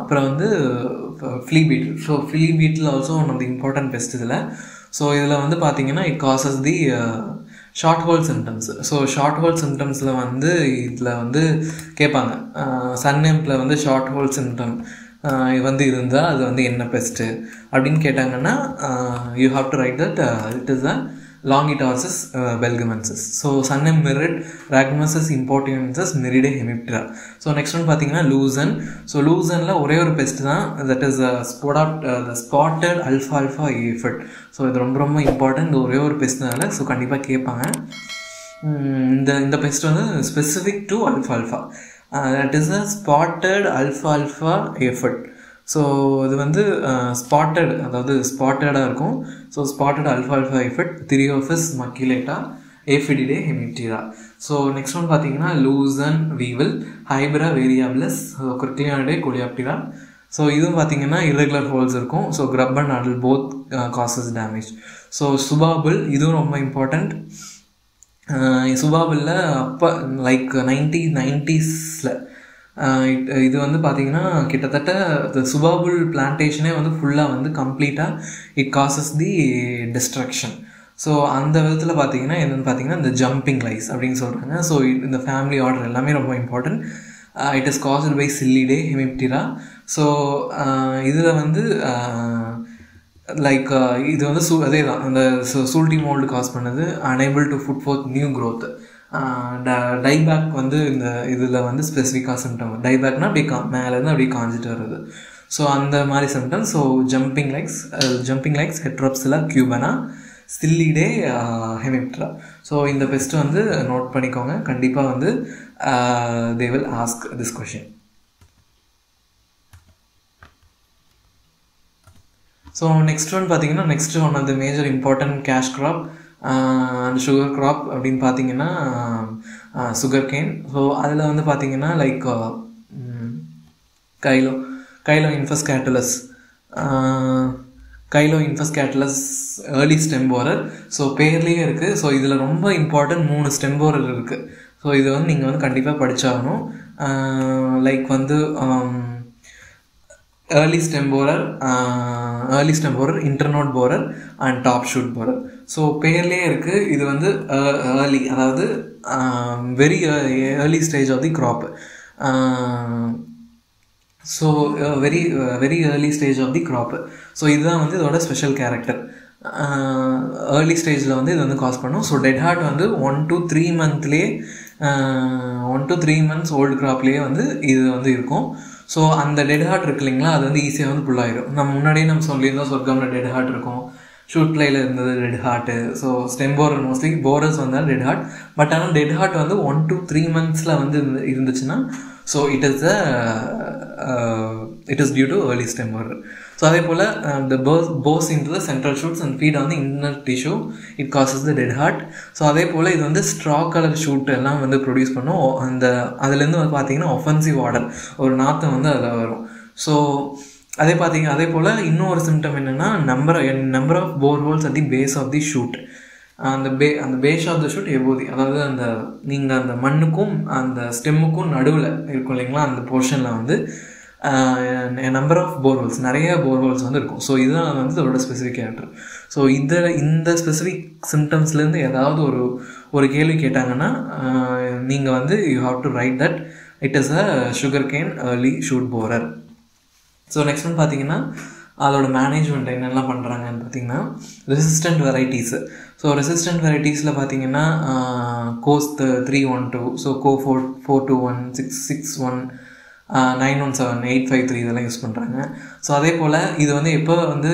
அப்புறம் வந்து flea beet so flea beetle also one of the important pest இதில். ஸோ இதில் வந்து பார்த்திங்கன்னா it causes the shot hole symptoms so shot hole சிம்டம்ஸில் வந்து இதில் வந்து கேட்பாங்க சன்னேம்பில் வந்து ஷார்ட் ஹோல் சிம்டம் வந்து இருந்தால் அது வந்து என்ன பெஸ்ட்டு அப்படின்னு கேட்டாங்கன்னா you have to write that it is a லாங்கிட்டார்சஸ் பெல்கமென்சஸ் ஸோ சன்னம் மிரிட் ராக்மசஸ் இம்பார்ட்டன்சஸ் மெரிடே ஹெமிப்டரா ஸோ நெக்ஸ்ட் ஒன் பார்த்தீங்கன்னா லூசன் ஸோ லூசனில் ஒரே ஒரு பெஸ்ட் தான். That is spotted the spotted alpha அல்ஃபா ஏஃபட் ஸோ இது ரொம்ப ரொம்ப இம்பார்ட்டன்ட் ஒரே ஒரு பெஸ்ட்னால ஸோ கண்டிப்பாக கேட்பாங்க. இந்த இந்த பெஸ்ட் வந்து specific to alpha alpha that is a spotted அல்ஃபா அல்ஃபா ஏஃபட் ஸோ இது வந்து ஸ்பாட்டட் அதாவது ஸ்பாட்டடாக இருக்கும். ஸோ ஸ்பாட்டட் அல்ஃபா alpha effect திரியோஃபிஸ் மக்கிலேட்டா ஏஃபிடிடே ஹெமிப்டீரா so next one பார்த்தீங்கன்னா லூசன் வீவில் ஹைப்ரா வேரியாபிளஸ் குர்க்லியானடே கொலியாப்டிரா ஸோ இதுவும் பார்த்தீங்கன்னா irregular ஹோல்ஸ் இருக்கும். So grub and adult both causes damage so subabul இதுவும் ரொம்ப இம்பார்ட்டண்ட் சுபாபுல்ல அப்போ லைக் நைன்டி நைன்டிஸில் இது வந்து பார்த்தீங்கன்னா கிட்டத்தட்ட த சுபாபுல் பிளான்டேஷனே வந்து ஃபுல்லாக வந்து கம்ப்ளீட்டாக it causes the destruction so அந்த விதத்தில் பார்த்தீங்கன்னா என்னென்னு பார்த்தீங்கன்னா இந்த ஜம்பிங் லைஸ் அப்படின்னு சொல்கிறாங்க ஸோ இந்த ஃபேமிலி ஆர்டர் எல்லாமே ரொம்ப important it is caused by சில்லிடே ஹெமிப்டிரா so இதில் வந்து லைக் இது வந்து சூ அதே தான் அந்த சூல்டி மோல்டு காஸ் பண்ணது unable to put forth new growth dieback வந்து இந்த இதில் வந்து ஸ்பெசிஃபிக்காக சிம்டம் டைபேக்னா அப்படியே கா மேலேருந்து அப்படியே காஞ்சிட்டு வருது ஸோ அந்த மாதிரி symptom so jumping lice jumping lice ஹெட்ரப்ஸில் கியூபனா ஸ்டில்லிடே ஹெமிப்ட்ரா ஸோ இந்த பெஸ்ட் வந்து நோட் பண்ணிக்கோங்க. கண்டிப்பாக வந்து they will ask this question so next one பார்த்தீங்கன்னா next one of the major important cash crop and sugar crop அப்படின்னு பார்த்தீங்கன்னா சுகர் கேன் ஸோ அதில் வந்து பார்த்தீங்கன்னா லைக் கைலோ கைலோ இன்ஃபஸ் கேட்டலஸ் கைலோ இன்ஃபஸ் கேட்டலஸ் ஏர்லி ஸ்டெம்போரர் ஸோ பேர்லேயே இருக்குது ஸோ இதில் ரொம்ப இம்பார்ட்டன்ட் மூணு ஸ்டெம்போரர் இருக்குது ஸோ இது வந்து நீங்கள் வந்து கண்டிப்பாக படித்தாகணும் லைக் வந்து early stem borer early stem borer internode borer and top shoot borer so பேர்லேயே இருக்குது இது வந்து ஏர்லி அதாவது very early stage of the crop so very very early stage of the crop so இதுதான் வந்து இதோட ஸ்பெஷல் கேரக்டர் ஏர்லி ஸ்டேஜில் வந்து இது வந்து காஸ் பண்ணும். ஸோ டெட் ஹார்ட் வந்து one to three மந்த்லேயே one two three months old க்ராப்லேயே வந்து இது வந்து இருக்கும். ஸோ அந்த டெட் ஹார்ட் இருக்கு இல்லைங்களா? அது வந்து ஈஸியாக வந்து புல்லாயிடும் நம்ம முன்னாடியே நம்ம சொல்லியிருந்தோம் சொர்க்கம்ல டெட் ஹார்ட் இருக்கும். ஷூட் பிளேயில் இருந்தது red heart so stem borer mostly borers வந்தால் ரெட் ஹார்ட் பட் ஆனால் டெட் ஹார்ட் வந்து ஒன் டு த்ரீ மந்த்ஸில் வந்து இருந்துச்சுன்னா so it is a it is due to early stem borer so அதே போல் the bores bores into the central shoots and feed வந்து inner tissue it causes the dead heart so அதே போல் இது வந்து ஸ்ட்ரா கலர் ஷூட் எல்லாம் வந்து ப்ரொடியூஸ் பண்ணும். அந்த அதுலேருந்து வந்து பார்த்தீங்கன்னா ஒஃபென்சிவ் ஆர்டர் ஒரு நாற்றம் வந்து அதில் வரும். ஸோ அதே பார்த்தீங்க அதே போல் இன்னொரு சிம்டம் என்னென்னா number number of bore holes at the base of the shoot அந்த பே அந்த பேஸ் ஆஃப் த ஷூட் எபோதி அதாவது அந்த நீங்கள் அந்த மண்ணுக்கும் அந்த ஸ்டெம்முக்கும் நடுவில் இருக்கும் இல்லைங்களா அந்த போர்ஷனில் வந்து நம்பர் ஆஃப் போர்ஹோல்ஸ் நிறைய போர்ஹோல்ஸ் வந்து இருக்கும். ஸோ இதுதான் வந்து இதோட ஸ்பெசிஃபிக் கேரக்டர் ஸோ இதில் இந்த ஸ்பெசிஃபிக் சிம்டம்ஸ்லேருந்து ஏதாவது ஒரு ஒரு கேள்வி கேட்டாங்கன்னா நீங்கள் வந்து you have to write that it is a sugar cane early shoot borer so next one பார்த்தீங்கன்னா அதோட மேனேஜ்மெண்ட் என்னெல்லாம் பண்ணுறாங்கன்னு பார்த்தீங்கன்னா ரெசிஸ்டன்ட் வெரைட்டிஸு ஸோ ரெசிஸ்டன்ட் வெரைட்டிஸில் பார்த்தீங்கன்னா Cos three one two so Co four four two one six six one nine one seven eight five three இதெல்லாம் யூஸ் பண்ணுறாங்க ஸோ அதே போல் இது வந்து எப்போ வந்து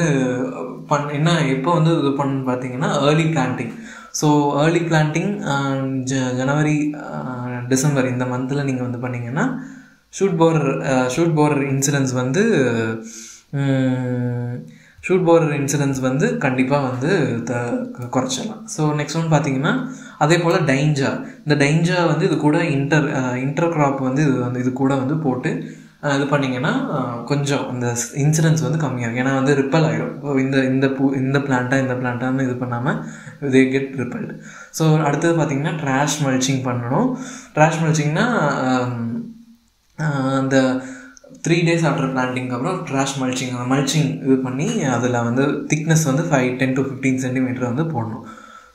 பண் என்ன எப்போ வந்து இது பண்ணு பார்த்தீங்கன்னா early planting so early planting ஜ ஜனவரி டிசம்பர் இந்த மந்தில் நீங்கள் வந்து பண்ணிங்கன்னா shoot borer shoot borer incidence வந்து ஷூட் போர் இன்சிடென்ஸ் வந்து கண்டிப்பாக வந்து த குறைச்சிடலாம். ஸோ நெக்ஸ்ட் ஒன் பார்த்தீங்கன்னா அதே போல் டைஞ்சா இந்த டைஞ்சா வந்து இது கூட இன்டர் இன்டர் கிராப் வந்து இது வந்து இது கூட வந்து போட்டு இது பண்ணிங்கன்னா கொஞ்சம் இந்த இன்சிடென்ஸ் வந்து கம்மியாகும். ஏன்னா வந்து ரிப்பல் ஆகிடும் இந்த இந்த பூ இந்த பிளான்ட்டாக இந்த பிளான்ட்டான்னு இது பண்ணாமல் தே கெட் ரிப்பல்டு ஸோ அடுத்தது பார்த்திங்கன்னா ட்ராஷ் மல்ச்சிங் பண்ணணும். ட்ராஷ் மல்ச்சிங்னா அந்த த்ரீ டேஸ் ஆஃப்டர் பிளான்டிங்க்கு அப்புறம் ட்ராஷ் மல்ச்சிங் அந்த மல்ச்சிங் இது பண்ணி அதில் வந்து திக்னஸ் வந்து five ten to fifteen centimetre வந்து போடணும்.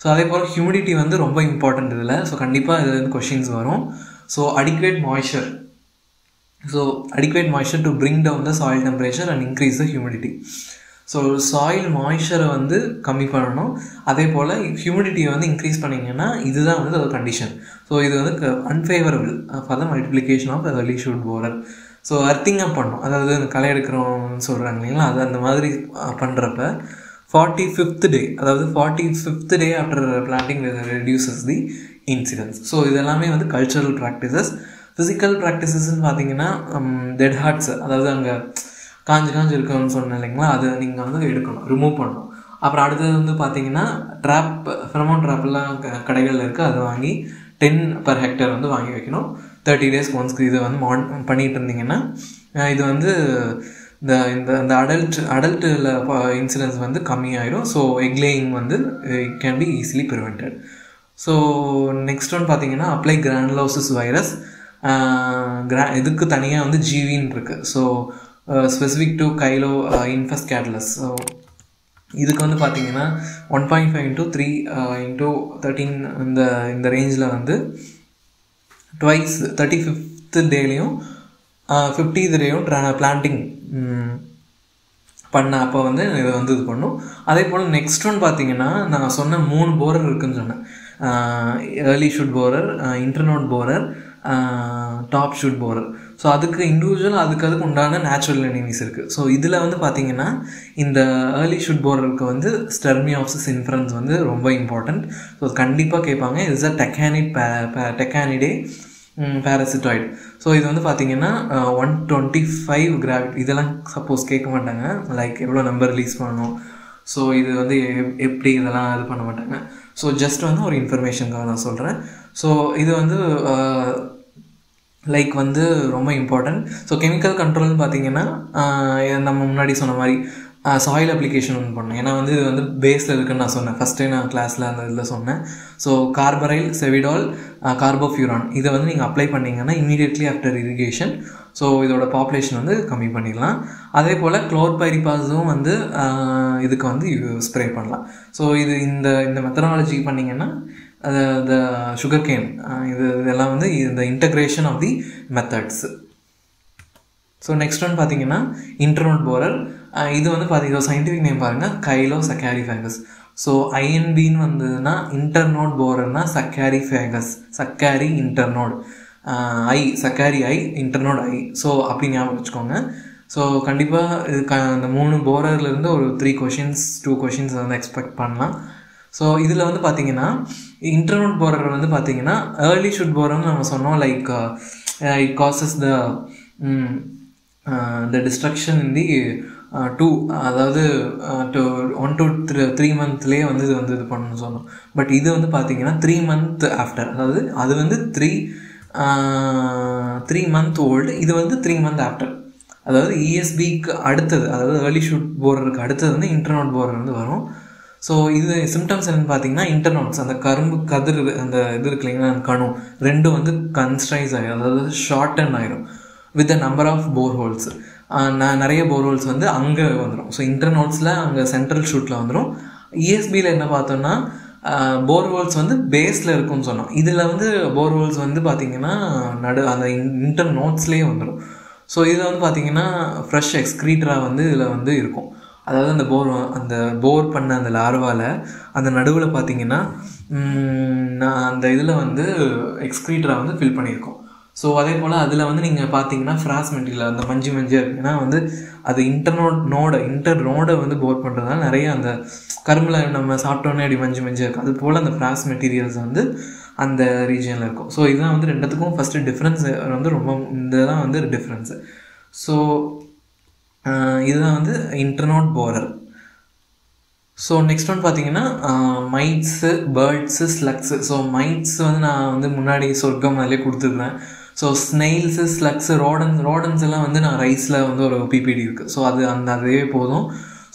ஸோ அதே போல் ஹியூமிடிட்டி வந்து ரொம்ப இம்பார்ட்டண்ட் இதில். ஸோ கண்டிப்பாக இதில் வந்து கொஷின்ஸ் வரும். So adequate moisture so adequate moisture to bring down the soil temperature and increase the humidity so soil மாய்ச்சரை வந்து கம்மி பண்ணணும். அதே போல் ஹியூமிடிட்டியை வந்து இன்க்ரீஸ் பண்ணிங்கன்னா இதுதான் வந்து ஒரு கண்டிஷன் ஸோ இது வந்து unfavourable for the multiplication of early shoot borer so earthing up பண்ணோம் அதாவது களை எடுக்கிறோம்னு சொல்கிறாங்க இல்லைங்களா? அது அந்த மாதிரி பண்ணுறப்ப ஃபார்ட்டி ஃபிஃப்த் டே அதாவது forty fifth day after planting reduces the incidents so இதெல்லாமே வந்து கல்ச்சரல் ப்ராக்டிசஸ் ஃபிசிக்கல் ப்ராக்டிசஸ்ன்னு பார்த்தீங்கன்னா டெட் ஹார்ட்ஸ் அதாவது அங்கே காஞ்சு காஞ்சு இருக்குன்னு சொன்னேன் இல்லைங்களா? அதை நீங்கள் வந்து எடுக்கணும் ரிமூவ் பண்ணணும். அப்புறம் அடுத்தது வந்து பார்த்தீங்கன்னா ட்ராப் ஃப்ரமோன் ட்ராப்லாம் கடைகளில் இருக்குது அதை வாங்கி டென் பர் ஹெக்டர் வந்து வாங்கி வைக்கணும். தேர்ட்டி டேஸ்க்கு ஒன்ஸ்க்கு இதை வந்து மான் பண்ணிகிட்டு இருந்தீங்கன்னா இது வந்து இந்த இந்த இந்த அடல்ட் அடல்ட்டில் இன்சிடென்ஸ் வந்து கம்மியாயிடும் ஸோ எக்லேயிங் வந்து it can be easily prevented so next one பார்த்தீங்கன்னா அப்ளை கிரானுலோசிஸ் வைரஸ் கிரா இதுக்கு தனியாக வந்து ஜிவின்னு இருக்குது ஸோ ஸ்பெசிஃபிக் டு கைலோ இன்ஃபஸ்ட் கேட்லஸ் ஸோ இதுக்கு வந்து பார்த்தீங்கன்னா one point five into three into thirteen இந்த இந்த ரேஞ்சில் வந்து ட்வைஸ் தேர்ட்டி ஃபிஃப்த்து டேலையும் ஃபிஃப்டீத் ட்ரா பிளான்டிங் பண்ண அப்போ வந்து இதை வந்து இது பண்ணும். அதே போல் நெக்ஸ்ட் ஒன் பார்த்தீங்கன்னா நான் சொன்ன மூணு போரர் இருக்குன்னு சொன்னேன். Early shoot borer internode borer top shoot borer so அதுக்கு இண்டிவிஜுவல் அதுக்கு அதுக்கு உண்டான நேச்சுரல் எனிமீஸ் இருக்குது ஸோ இதில் வந்து பார்த்தீங்கன்னா இந்த ஏர்லி ஷுட் போர்டருக்கு வந்து ஸ்டெர்மி ஆஃப்ஸஸ் இன்ஃபரன்ஸ் வந்து ரொம்ப இம்பார்ட்டண்ட் ஸோ கண்டிப்பாக கேட்பாங்க இட்ஸ் அ டெக்கானிட் டெக்கானிடே பேரசிட்டாய்டு ஸோ இது வந்து பார்த்தீங்கன்னா ஒன் டுவெண்ட்டி ஃபைவ் கிராவிட் இதெல்லாம் சப்போஸ் கேட்க மாட்டாங்க. லைக் எவ்வளோ நம்பர் ரிலீஸ் பண்ணணும். ஸோ இது வந்து எப்படி இதெல்லாம் இது பண்ண மாட்டாங்க. ஸோ ஜஸ்ட் வந்து ஒரு இன்ஃபர்மேஷனுக்காக நான் சொல்கிறேன் ஸோ இது வந்து லைக் வந்து ரொம்ப இம்பார்ட்டன்ட் ஸோ கெமிக்கல் கண்ட்ரோல்னு பார்த்தீங்கன்னா நம்ம முன்னாடி சொன்ன மாதிரி சாயில் அப்ளிகேஷன் ஒன்று பண்ணேன் ஏன்னா வந்து இது வந்து பேஸில் இருக்குன்னு நான் சொன்னேன். ஃபஸ்ட்டே நான் கிளாஸில் அந்த இதில் சொன்னேன். ஸோ கார்பரைல் செவிடால் கார்போஃபியூரான் இதை வந்து நீங்கள் அப்ளை பண்ணிங்கன்னா இமீடியட்லி ஆஃப்டர் இரிகேஷன் ஸோ இதோட பாப்புலேஷன் வந்து கம்மி பண்ணிடலாம். அதே போல் குளோர்பைரிபாஸும் வந்து இதுக்கு வந்து ஸ்ப்ரே பண்ணலாம். ஸோ இது இந்த இந்த மெத்தனாலஜி பண்ணிங்கன்னா த சுகர் கேன் இது இதெல்லாம் வந்து இந்த integration of the methods so next one பார்த்தீங்கன்னா இன்டர்னோட் போரர் இது வந்து பார்த்தீங்கன்னா சயின்டிஃபிக் நேம் பாருங்கள் கைலோ சக்காரிஃபேகஸ் ஸோ ஐஎன்பின்னு வந்ததுன்னா internode போரர்னா sacchariphagus sacchari internode I sacchari I internode I so அப்படி ஞாபகம் வச்சுக்கோங்க. ஸோ கண்டிப்பாக இது க அந்த மூணு போரர்லேருந்து ஒரு த்ரீ கொஷின்ஸ் டூ கொஷின்ஸ் வந்து எக்ஸ்பெக்ட் பண்ணலாம். ஸோ இதில் வந்து பார்த்தீங்கன்னா இன்டர்நெட் போரர் வந்து பார்த்தீங்கன்னா ஏர்லி ஷுட் போரர்னு நம்ம சொன்னோம். Like it causes the the destruction in the two அதாவது two one two three three மந்த்லேயே வந்து இது வந்து இது பண்ணணும்னு சொன்னோம். பட் இது வந்து பார்த்தீங்கன்னா த்ரீ மந்த் ஆஃப்டர் அதாவது அது வந்து த்ரீ த்ரீ மந்த் ஓல்டு இது வந்து த்ரீ மந்த் ஆஃப்டர் அதாவது இஎஸ்பிக்கு அடுத்தது அதாவது ஏர்லி ஷூட் போர்டருக்கு அடுத்தது வந்து இன்டர்நோட் போர்டர் வந்து வரும். ஸோ இது சிம்டம்ஸ் என்னென்னு பார்த்தீங்கன்னா இன்டர்நோட்ஸ் அந்த கரும்பு கதிர் அந்த இது இருக்கு இல்லைங்களா அந்த ரெண்டும் வந்து கன்ஸ்ட்ரைஸ் ஆகிடும் அதாவது ஷார்டன் ஆயிரும். With a number of bore holes நான் நிறைய போர் ஹோல்ஸ் வந்து அங்கே வந்துடும் ஸோ இன்டர்நோட்ஸில் அங்கே சென்ட்ரல் ஷூட்டில் வந்துடும் இஎஸ்பியில் என்ன பார்த்தோம்னா போர்ஹோல்ஸ் வந்து பேஸில் இருக்கும்னு சொன்னோம். இதில் வந்து போர்ஹோல்ஸ் வந்து பார்த்திங்கன்னா நடு அந்த இன்டர் நோட்ஸ்லேயே வந்துடும் ஸோ இதில் வந்து பார்த்திங்கன்னா ஃப்ரெஷ் எக்ஸ்க்ரீட்டராக வந்து இதில் வந்து இருக்கும். அதாவது அந்த போர் அந்த போர் பண்ண அந்த லார்வாவில் அந்த நடுவில் பார்த்தீங்கன்னா நான் அந்த இதில் வந்து எக்ஸ்க்ரீட்டரை வந்து ஃபில் பண்ணியிருக்கோம். ஸோ அதே போல் அதில் வந்து நீங்கள் பார்த்தீங்கன்னா ஃப்ராஸ் மெட்டீரியல் அந்த மஞ்சு மஞ்சியாக இருக்குது ஏன்னா வந்து அது இன்டர்னோட் நோடை இன்டர் நோடை வந்து போர் பண்ணுறதுனால நிறைய அந்த கரும்பில் நம்ம சாப்பிட்டோன்னே அப்படி மஞ்சு மஞ்சியாக இருக்கும் அது போல் அந்த ஃப்ராஸ் மெட்டீரியல்ஸ் வந்து அந்த ரீஜனில் இருக்கும். ஸோ இதுதான் வந்து ரெண்டுத்துக்கும் ஃபஸ்ட்டு டிஃப்ரென்ஸ் வந்து ரொம்ப இதுதான் வந்து டிஃப்ரென்ஸு ஸோ இதுதான் வந்து internode borer so next one பார்த்தீங்கன்னா mites birds slugs so mites வந்து நான் வந்து முன்னாடி சொர்க்கம் அதிலே கொடுத்துருக்குறேன் so snails slugs rodents rodents எல்லாம் வந்து நான் ரைஸில் வந்து ஒரு பிபிடி இருக்குது ஸோ அது அந்த அதுவே போதும்.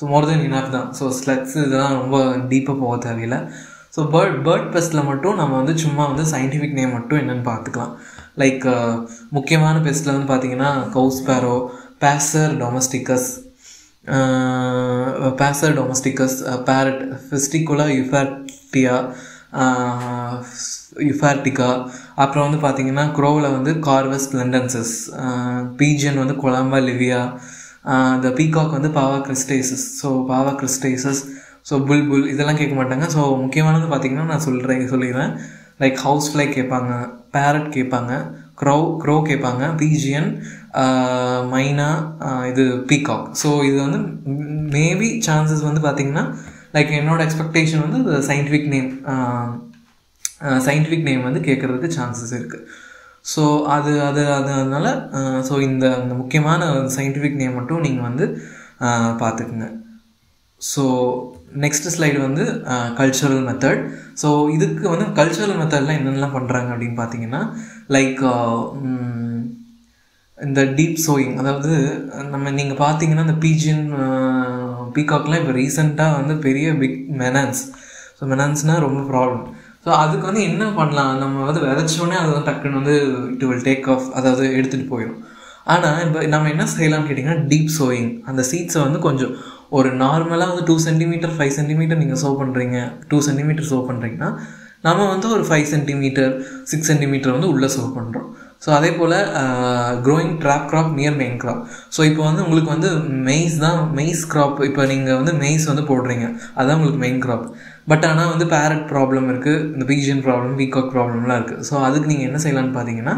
ஸோ மோர் தென் இனஃப் தான். ஸோ ஸ்லக்ஸ் இதெல்லாம் ரொம்ப டீப்பாக போக தேவையில்லை. ஸோ பேர்ட் பேர்ட் பெஸ்ட்டில் மட்டும் நம்ம வந்து சும்மா வந்து சயின்டிஃபிக் நேம் மட்டும் என்னென்னு பார்த்துக்கலாம் லைக் முக்கியமான பெஸ்ட்டில் வந்து பார்த்தீங்கன்னா house sparrow Passer domesticus Passer domesticus parrot Psittacula eupatria eupatria அப்புறம் வந்து பார்த்தீங்கன்னா க்ரோவில் வந்து கார்வஸ் லண்டன்சஸ் பீஜன் வந்து கொலம்பா லிவியா இந்த பீகாக் வந்து பாவா கிறிஸ்டேசஸ் ஸோ பாவா கிறிஸ்டேசஸ் ஸோ புல் புல் இதெல்லாம் கேட்க மாட்டாங்க. ஸோ முக்கியமானது பார்த்தீங்கன்னா நான் சொல்கிறேன் சொல்லிடுறேன். லைக் ஹவுஸ் ஃப்ளை கேட்பாங்க பேரட் கேட்பாங்க. க்ரோ க்ரோ கேட்பாங்க. பீஜியன் மைனா uh, uh, இது பீகாக் ஸோ இது வந்து மேபி சான்சஸ் வந்து பார்த்திங்கன்னா லைக் என்னோட எக்ஸ்பெக்டேஷன் வந்து சயின்டிஃபிக் நேம் சயின்டிஃபிக் நேம் வந்து கேட்குறதுக்கு சான்சஸ் இருக்குது ஸோ அது அது அது அதனால் ஸோ uh, இந்த அந்த முக்கியமான சயின்டிஃபிக் நேம் மட்டும் நீங்கள் வந்து பார்த்துக்குங்க ஸோ நெக்ஸ்ட் ஸ்லைடு வந்து கல்ச்சுரல் மெத்தட் ஸோ இதுக்கு வந்து கல்ச்சுரல் மெத்தட்லாம் என்னென்னலாம் பண்ணுறாங்க அப்படின்னு பார்த்தீங்கன்னா லைக் இந்த டீப் சோயிங் அதாவது நம்ம நீங்கள் பார்த்தீங்கன்னா இந்த பீஜின் பீகாக்லாம் இப்போ ரீசெண்டாக வந்து பெரிய பிக் மெனான்ஸ் ஸோ மெனான்ஸ்னால் ரொம்ப ப்ராப்ளம் ஸோ அதுக்கு வந்து என்ன பண்ணலாம்? நம்ம வந்து விதைச்சோடனே அது வந்து டக்குன்னு வந்து இட் வில் டேக் ஆஃப் அதாவது எடுத்துகிட்டு போயிடும் ஆனால் இப்போ நம்ம என்ன செய்யலாம்னு கேட்டிங்கன்னா டீப் சோயிங் அந்த சீட்ஸை வந்து கொஞ்சம் ஒரு நார்மலாக வந்து டூ சென்டிமீட்டர் ஃபைவ் சென்டிமீட்டர் நீங்கள் சோ பண்ணுறீங்க டூ சென்டிமீட்டர் சோ பண்ணுறீங்கன்னா நம்ம வந்து ஒரு ஃபைவ் சென்டிமீட்டர் சிக்ஸ் சென்டிமீட்டர் வந்து உள்ளே சோ பண்ணுறோம் ஸோ அதே போல் growing trap crop near main crop so இப்போ வந்து உங்களுக்கு வந்து மெய்ஸ் தான் மெய்ஸ் க்ராப் இப்போ நீங்கள் வந்து மெய்ஸ் வந்து போடுறீங்க. அதுதான் உங்களுக்கு மெயின் க்ராப் பட் ஆனால் வந்து பேரட் ப்ராப்ளம் இருக்குது இந்த பீஜியன் ப்ராப்ளம் வீகாக் ப்ராப்ளம்லாம் இருக்குது ஸோ அதுக்கு நீங்கள் என்ன செய்யலாம்னு பார்த்தீங்கன்னா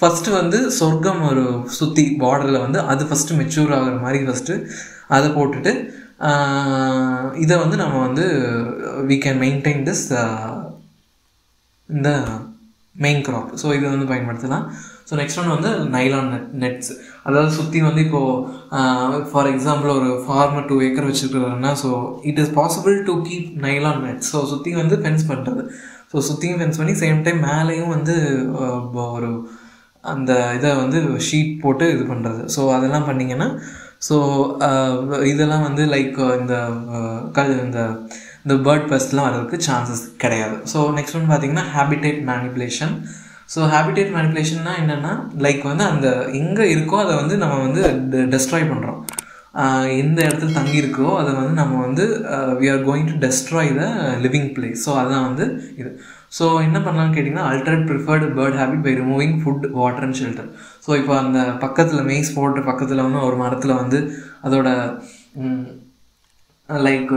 ஃபஸ்ட்டு வந்து சொர்க்கம் ஒரு சுற்றி பார்டரில் வந்து அது ஃபஸ்ட்டு மெச்சூர் ஆகிற மாதிரி ஃபஸ்ட்டு அதை போட்டுட்டு இதை வந்து நம்ம வந்து வி கேன் மெயின்டைன் திஸ் இந்த மெயின் க்ராப் ஸோ இது வந்து பயன்படுத்தலாம். ஸோ நெக்ஸ்ட் ஒன் வந்து நைலான் நெட் நெட்ஸ் அதாவது சுற்றி வந்து இப்போது ஃபார் எக்ஸாம்பிள் ஒரு farmer two acre வச்சுருக்காருன்னா so it is possible to keep nylon nets so சுற்றி வந்து ஃபென்ஸ் பண்ணுறது ஸோ சுற்றியும் ஃபென்ஸ் பண்ணி சேம் டைம் மேலேயும் வந்து ஒரு அந்த இதை வந்து ஷீட் போட்டு இது பண்ணுறது ஸோ அதெல்லாம் பண்ணிங்கன்னா ஸோ uh, இதெல்லாம் வந்து லைக் uh, இந்த uh, கல் இந்த இந்த பேர்ட் பெஸ்ட்லாம் வர்றதுக்கு சான்சஸ் கிடையாது. ஸோ நெக்ஸ்ட் ஒன் பார்த்தீங்கன்னா ஹேபிடேட் மேனிப்புலேஷன் ஸோ ஹேபிடேட் மேனிப்புலேஷன்னா என்னென்னா லைக் வந்து அந்த எங்கே இருக்கோ அதை வந்து நம்ம வந்து டெஸ்ட்ராய் பண்ணுறோம் எந்த இடத்துல தங்கியிருக்கோ அதை வந்து நம்ம வந்து we are going to destroy the living place so அதுதான் வந்து இது. ஸோ என்ன பண்ணலாம்னு கேட்டிங்கன்னா alter preferred bird habit by removing food water and shelter so இப்போ அந்த பக்கத்தில் மெய்ஸ் போடுற பக்கத்தில் வந்து ஒரு மரத்தில் வந்து அதோட லைக்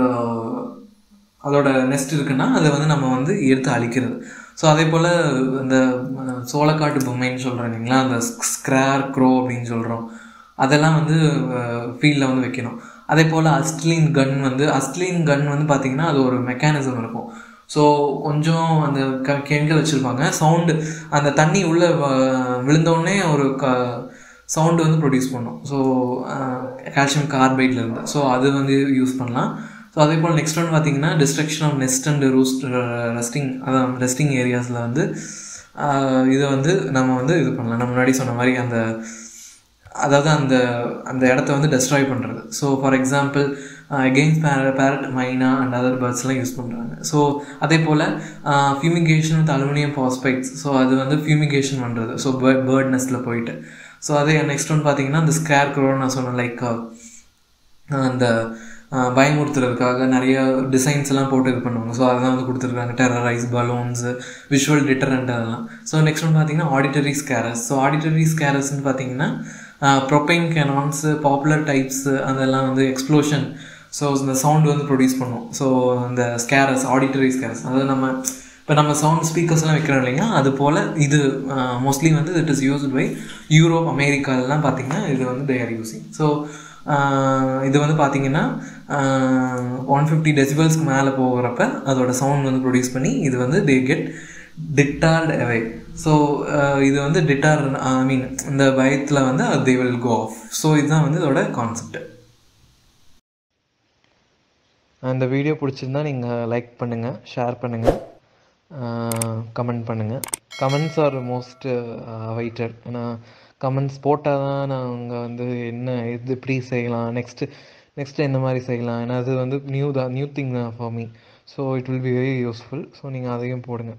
அதோட நெஸ்ட் இருக்குன்னா அதை வந்து நம்ம வந்து எடுத்து அழிக்கிறது. ஸோ அதே போல் இந்த சோளக்காட்டு பொம்மைன்னு சொல்கிறோம் இல்லைங்களா? அந்த ஸ்க்ரார் க்ரோ அப்படின்னு சொல்கிறோம் அதெல்லாம் வந்து ஃபீல்டில் வந்து வைக்கணும். அதே போல் அஸ்ட்லின் கன் வந்து அஸ்ட்லின் கன் வந்து பார்த்திங்கன்னா அது ஒரு மெக்கானிசம் இருக்கும். ஸோ கொஞ்சம் அந்த க கெமிக்கல் வச்சுருப்பாங்க. சவுண்டு அந்த தண்ணி உள்ளே விழுந்தோடனே ஒரு க சவுண்டு வந்து ப்ரொடியூஸ் பண்ணும். ஸோ கால்சியம் கார்பைட்லேருந்து ஸோ அது வந்து யூஸ் பண்ணலாம். ஸோ அதே போல் நெக்ஸ்ட் ஒன் பார்த்தீங்கன்னா destruction of nest and roost resting அதான் ரெஸ்டிங் ஏரியாஸில் வந்து இதை வந்து நம்ம வந்து இது பண்ணலாம். நம்ம முன்னாடி சொன்ன மாதிரி அந்த அதாவது அந்த அந்த இடத்த வந்து டெஸ்ட்ராய் பண்ணுறது ஸோ ஃபார் எக்ஸாம்பிள் எகெயின்ஸ்ட் பேர பேரட் மைனா அண்ட் அதர் பேர்ட்ஸ்லாம் யூஸ் பண்ணுறாங்க ஸோ அதே போல் fumigation with aluminium phosphides so அது வந்து ஃபியூமிகேஷன் பண்ணுறது ஸோ பேர்ட் பேர்ட் நெஸ்ட்டில் போயிட்டு. ஸோ அதே நெக்ஸ்ட் ஒன் பார்த்தீங்கன்னா அந்த ஸ்கேர் குரோன்னு நான் சொன்னேன் லைக் uh, அந்த uh, பயமுறுத்துறதுக்காக நிறைய டிசைன்ஸ் எல்லாம் போட்டு இது பண்ணுவாங்க. ஸோ அதெல்லாம் வந்து கொடுத்துருக்காங்க. Terror eyes balloons visual deterrent அதெல்லாம். ஸோ நெக்ஸ்ட் ஒன் பார்த்தீங்கன்னா ஆடிட்டரி ஸ்கேரஸ் ஸோ ஆடிட்டரி ஸ்கேரஸ்ன்னு பார்த்தீங்கன்னா ப்ரொப்பைங் கேனான்ஸு பாப்புலர் டைப்ஸு அதெல்லாம் வந்து எக்ஸ்ப்ளோஷன் ஸோ இந்த சவுண்ட் வந்து ப்ரொடியூஸ் பண்ணும். ஸோ இந்த ஸ்கேரஸ் ஆடிட்டரி ஸ்கேரஸ் அதாவது நம்ம இப்போ நம்ம சவுண்ட் ஸ்பீக்கர்ஸ்லாம் வைக்கிறோம் இல்லைங்களா அது போல் இது மோஸ்ட்லி வந்து it is used by Europe அமெரிக்காலலாம் பார்த்தீங்கன்னா இது வந்து தே ஆர் யூஸிங் ஸோ இது வந்து பார்த்தீங்கன்னா ஒன் ஃபிஃப்டி டெசிபல்ஸ்க்கு மேலே போகிறப்ப அதோட சவுண்ட் வந்து ப்ரொடியூஸ் பண்ணி இது வந்து தே கெட் டிட்டார்ட் அவே ஸோ இது வந்து டிட்டார் ஐ மீன் இந்த பயத்தில் வந்து they will go off so இதுதான் வந்து இதோட கான்செப்ட் அந்த வீடியோ பிடிச்சிருந்தா நீங்கள் லைக் பண்ணுங்கள் ஷேர் பண்ணுங்கள் கமெண்ட் uh, பண்ணுங்கள் comments are most awaited uh, ஏன்னா கமெண்ட்ஸ் போட்டால் தான் நாங்கள் வந்து என்ன இது இப்படி செய்யலாம் நெக்ஸ்ட்டு நெக்ஸ்ட்டு என்ன மாதிரி செய்யலாம். ஏன்னா அது வந்து நியூ தான் நியூ திங் தான் for me so it will be very useful so நீங்கள் அதையும் போடுங்க.